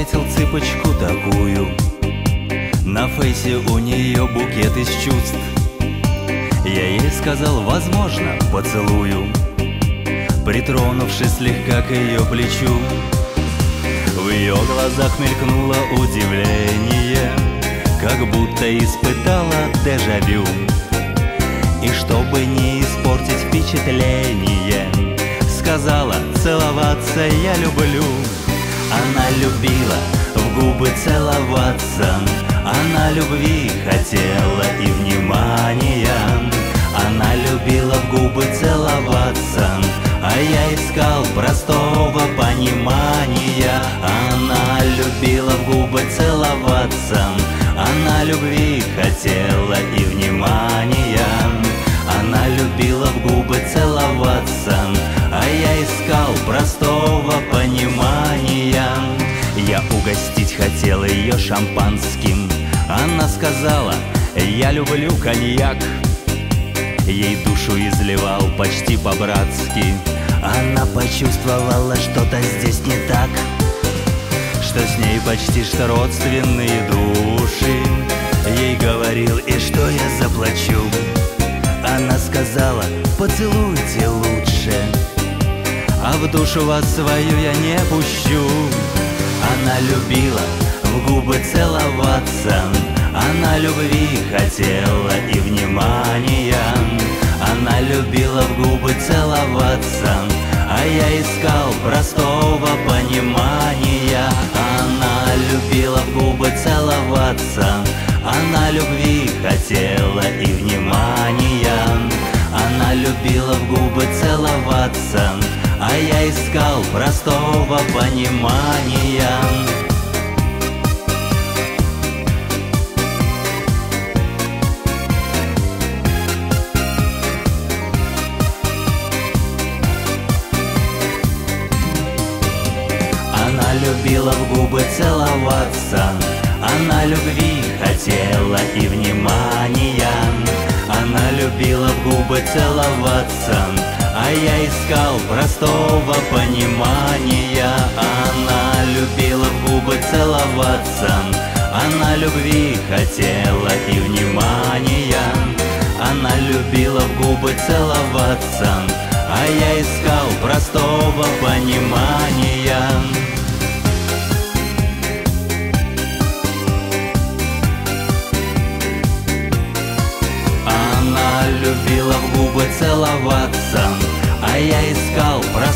встретил цыпочку такую. На фейсе у нее букет из чувств. Я ей сказал, возможно, поцелую Притронувшись слегка к ее плечу В ее глазах мелькнуло удивление Как будто испытала дежавю. И чтобы не испортить впечатление Сказала, целоваться я люблю Она любила в губы целоваться Она любви хотела и внимания. Она любила в губы целоваться а я искал простого понимания. Она любила в губы целоваться Она любви хотел ее шампанским. Она сказала, я люблю коньяк Ей душу изливал почти по-братски. Она почувствовала, что-то здесь не так Что с ней почти что родственные души. Ей говорил, и что я заплачу? Она сказала, поцелуйте лучше А в душу вас свою я не пущу Она любила в губы целоваться. Она любви хотела и внимания. Она любила в губы целоваться. А я искал простого понимания. Она любила в губы целоваться. Она любви хотела и внимания. Она любила в губы целоваться А я искал простого понимания. Любила в губы целоваться Она любви хотела и внимания. Она любила в губы целоваться А я искал простого понимания. Она любила в губы целоваться. Она любви хотела и внимания. Она любила в губы целоваться. А я искал простого понимания. Любила в губы целоваться А я искал понимания